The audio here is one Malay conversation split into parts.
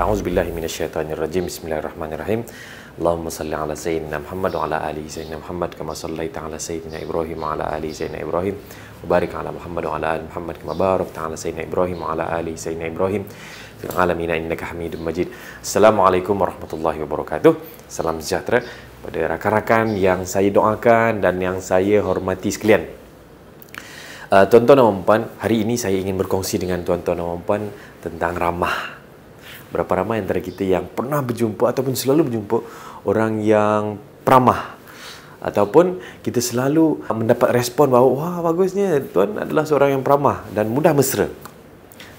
A'udzubillahi minasyaitonirrajim. Bismillahirrahmanirrahim. Allahumma salli ala sayyidina Muhammad wa ala ali sayyidina Muhammad kama sallaita ala sayyidina Ibrahim wa ala ali sayyidina Ibrahim. Barik ala Muhammad wa ala ali Muhammad kama barakta ala sayyidina Ibrahim wa ala ali sayyidina Ibrahim fil alamin innaka Hamidum Majid. Assalamualaikum warahmatullahi wabarakatuh. Salam sejahtera pada rakan-rakan yang saya doakan dan yang saya hormati sekalian. Uh, tuan-tuan dan puan hari ini saya ingin berkongsi dengan tuan-tuan dan puan tentang ramah. Berapa ramai antara kita yang pernah berjumpa ataupun selalu berjumpa orang yang peramah ataupun kita selalu mendapat respon bahawa wah bagusnya tuan adalah seorang yang peramah dan mudah mesra.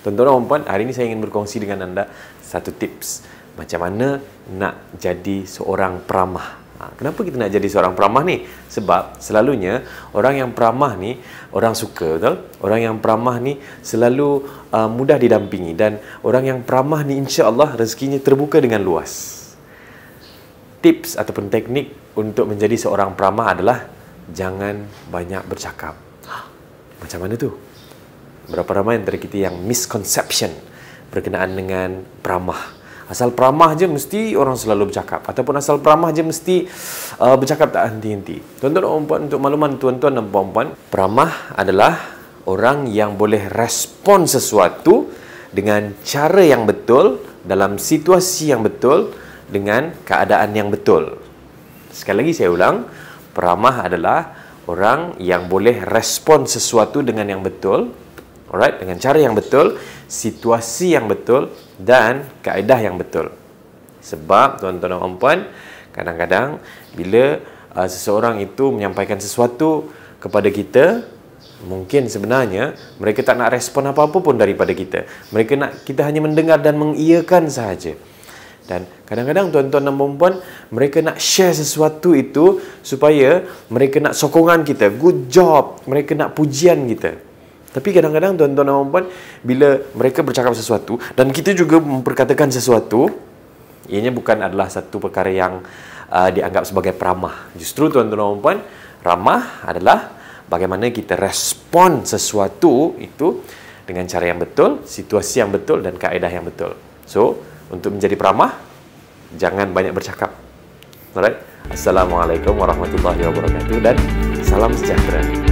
Tuan-tuan dan puan, hari ini saya ingin berkongsi dengan anda satu tips macam mana nak jadi seorang peramah. Ha, kenapa kita nak jadi seorang peramah ni? Sebab selalunya orang yang peramah ni orang suka, betul? Orang yang peramah ni selalu uh, mudah didampingi dan orang yang peramah ni insya-Allah rezekinya terbuka dengan luas. Tips ataupun teknik untuk menjadi seorang peramah adalah jangan banyak bercakap. Macam mana tu? Berapa ramai antara kita yang misconception berkenaan dengan peramah? Asal peramah je mesti orang selalu bercakap ataupun asal peramah je mesti uh, bercakap tak henti-henti. Tuan-tuan dan puan untuk makluman tuan-tuan dan puan-puan, peramah adalah orang yang boleh respon sesuatu dengan cara yang betul dalam situasi yang betul dengan keadaan yang betul. Sekali lagi saya ulang, peramah adalah orang yang boleh respon sesuatu dengan yang betul, alright, dengan cara yang betul, situasi yang betul dan kaedah yang betul. Sebab tuan-tuan dan puan, kadang-kadang bila uh, seseorang itu menyampaikan sesuatu kepada kita, mungkin sebenarnya mereka tak nak respon apa-apa pun daripada kita. Mereka nak kita hanya mendengar dan mengiyakan sahaja. Dan kadang-kadang tuan-tuan dan puan, mereka nak share sesuatu itu supaya mereka nak sokongan kita. Good job. Mereka nak pujian kita. Tapi kadang-kadang tuan-tuan dan puan bila mereka bercakap sesuatu dan kita juga memperkatakan sesuatu, ianya bukan adalah satu perkara yang uh, dianggap sebagai peramah. Justru tuan-tuan dan puan, ramah adalah bagaimana kita respon sesuatu itu dengan cara yang betul, situasi yang betul dan kaedah yang betul. So, untuk menjadi peramah, jangan banyak bercakap. Alright? Assalamualaikum warahmatullahi wabarakatuh dan salam sejahtera.